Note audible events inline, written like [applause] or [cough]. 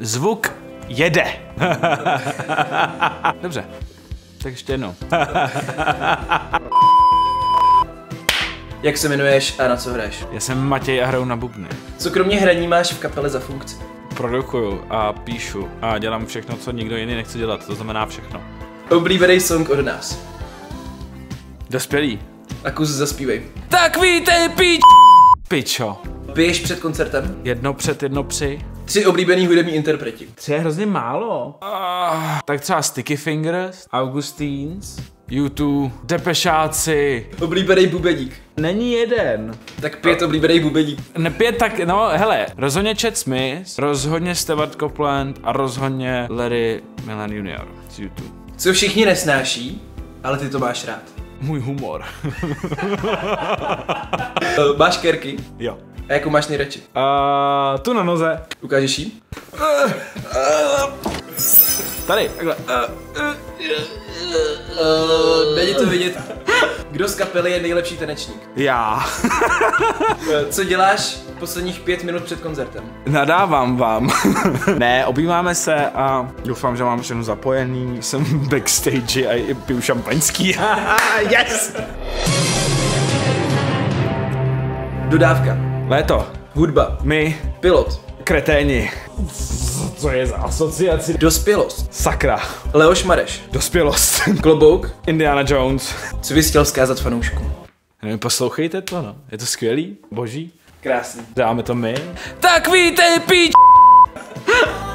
Zvuk jede. [laughs] Dobře. Tak ještě jednou. [laughs] Jak se jmenuješ a na co hraješ? Já jsem Matěj a hraju na bubny. Co kromě hraní máš v kapele za funkci? Produkuju a píšu a dělám všechno, co nikdo jiný nechce dělat. To znamená všechno. Oblíbený song od nás. Dospělý. A kus zaspívej. Tak vítej, pič! Pičo. Piješ před koncertem? Jedno před, jedno při. Tři oblíbený hudební interpreti. Tři je hrozně málo. Uh, tak třeba Sticky Fingers, Augustines, U2, Depešáci. Oblíbený bubeník. Není jeden. Tak pět oblíbený bubeník. Ne pět tak, no hele, rozhodně Chad Smith, rozhodně Stewart Copeland a rozhodně Larry Milan Jr. z YouTube. Co všichni nesnáší, ale ty to máš rád. Můj humor. [laughs] Máš kerky? jo. A jakou máš nejradši? Uh, tu na noze. Ukážeš jí? Tady, takhle. Uh, není to vidět. Kdo z kapely je nejlepší tanečník? Já. [laughs] Co děláš posledních pět minut před koncertem? Nadávám vám. [laughs] ne, objímáme se a doufám, že mám všechno zapojený. Jsem [laughs] backstage a piju šampaňský. yes! Dodávka. Léto. Hudba. My, Pilot. kreténi. Co je za asociaci? Dospělost. Sakra. Leoš Mareš. Dospělost. [laughs] Klobouk. Indiana Jones. Co bys chtěl vzkázat fanouškům? Nevím, poslouchejte to, no. Je to skvělý, boží. Krásný. Dáme to my. Tak vítej, pič! [laughs]